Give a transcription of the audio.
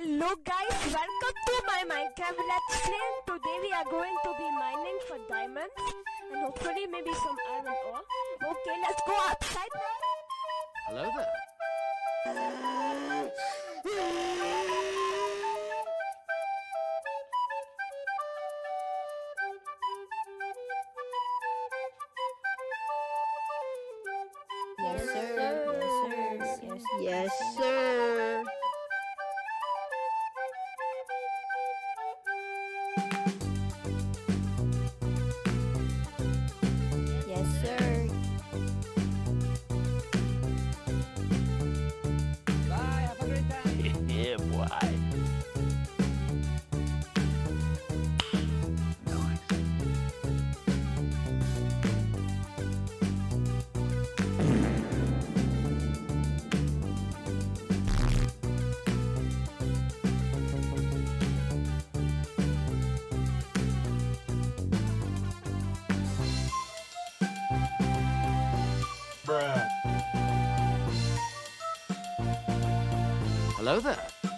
Hello guys, welcome to my Minecraft Let's Play. Today we are going to be mining for diamonds and hopefully maybe some iron ore. Okay, let's go outside now. Hello there. Yes, sir. Yes, sir. Yes, yes, sir. Nice. Hello there.